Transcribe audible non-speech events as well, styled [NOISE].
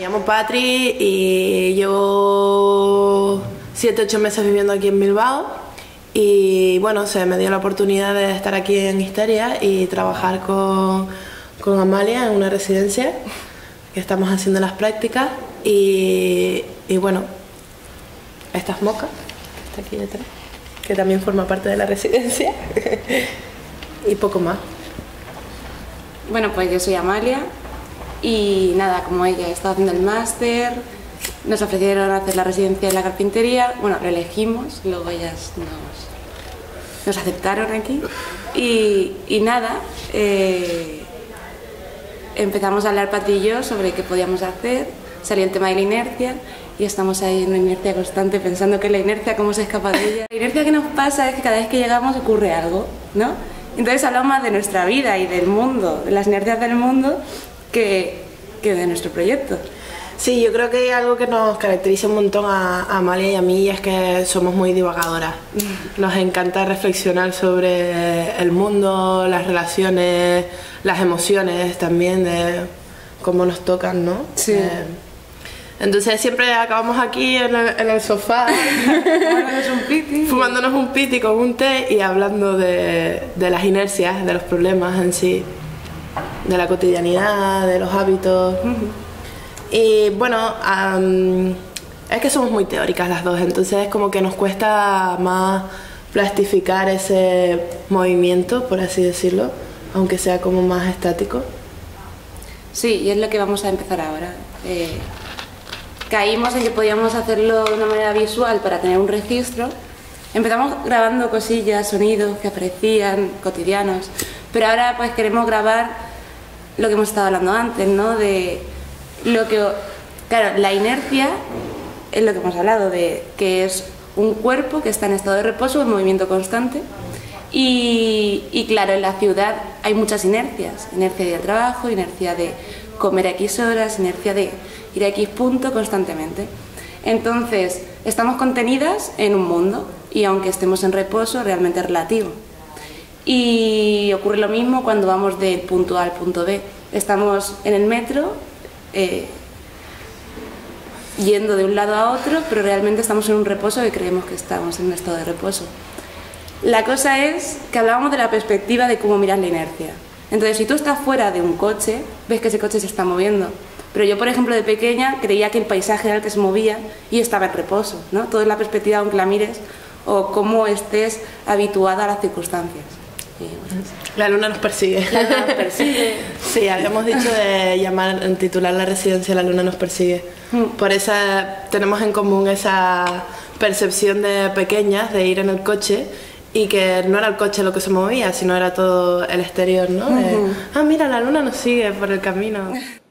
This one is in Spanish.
Me llamo Patri y llevo 7-8 meses viviendo aquí en Bilbao. Y bueno, se me dio la oportunidad de estar aquí en Histeria y trabajar con, con Amalia en una residencia que estamos haciendo las prácticas. Y, y bueno, esta es Moca, que aquí detrás, que también forma parte de la residencia. [LAUGHS] Y poco más. Bueno, pues yo soy Amalia y nada, como ella estado haciendo el máster, nos ofrecieron hacer la residencia en la carpintería, bueno, lo elegimos, luego ellas nos, nos aceptaron aquí y, y nada, eh, empezamos a hablar patillos sobre qué podíamos hacer, salió el tema de la inercia y estamos ahí en una inercia constante pensando que la inercia, cómo se escapa de ella. La inercia que nos pasa es que cada vez que llegamos ocurre algo, ¿no? Entonces hablamos más de nuestra vida y del mundo, de las inercias del mundo, que, que de nuestro proyecto. Sí, yo creo que hay algo que nos caracteriza un montón a, a Amalia y a mí es que somos muy divagadoras. Nos encanta reflexionar sobre el mundo, las relaciones, las emociones también, de cómo nos tocan, ¿no? Sí. Eh, entonces siempre acabamos aquí en el, en el sofá [LAUGHS] Fumándonos un piti. fumándonos un piti con un té y hablando de, de las inercias, de los problemas en sí, de la cotidianidad, de los hábitos. Y bueno, es que somos muy teóricas las dos, entonces como que nos cuesta más plastificar ese movimiento, por así decirlo, aunque sea como más estático. Sí, y es lo que vamos a empezar ahora. Eh, caímos en que podíamos hacerlo de una manera visual para tener un registro. Empezamos grabando cosillas, sonidos que aparecían cotidianos, pero ahora pues queremos grabar lo que hemos estado hablando antes, ¿no? De lo que, claro, la inercia es lo que hemos hablado de que es un cuerpo que está en estado de reposo, en movimiento constante. Y, y claro, en la ciudad hay muchas inercias, inercia de trabajo, inercia de comer a X horas, inercia de ir a X punto constantemente. Entonces, estamos contenidas en un mundo y aunque estemos en reposo, realmente es relativo. Y ocurre lo mismo cuando vamos del punto A al punto B. Estamos en el metro eh, yendo de un lado a otro, pero realmente estamos en un reposo y creemos que estamos en un estado de reposo. La cosa es que hablábamos de la perspectiva de cómo miras la inercia. Entonces, si tú estás fuera de un coche, ves que ese coche se está moviendo. Pero yo, por ejemplo, de pequeña creía que el paisaje era el que se movía y estaba en reposo, ¿no? Todo es la perspectiva aunque la mires o cómo estés habituada a las circunstancias. La luna nos persigue. la luna nos persigue. [LAUGHS] Sí, habíamos dicho de llamar, titular la residencia La luna nos persigue. Por eso tenemos en común esa percepción de pequeñas de ir en el coche y que no era el coche lo que se movía, sino era todo el exterior, ¿no? De, ah, mira, la luna nos sigue por el camino. [LAUGHS]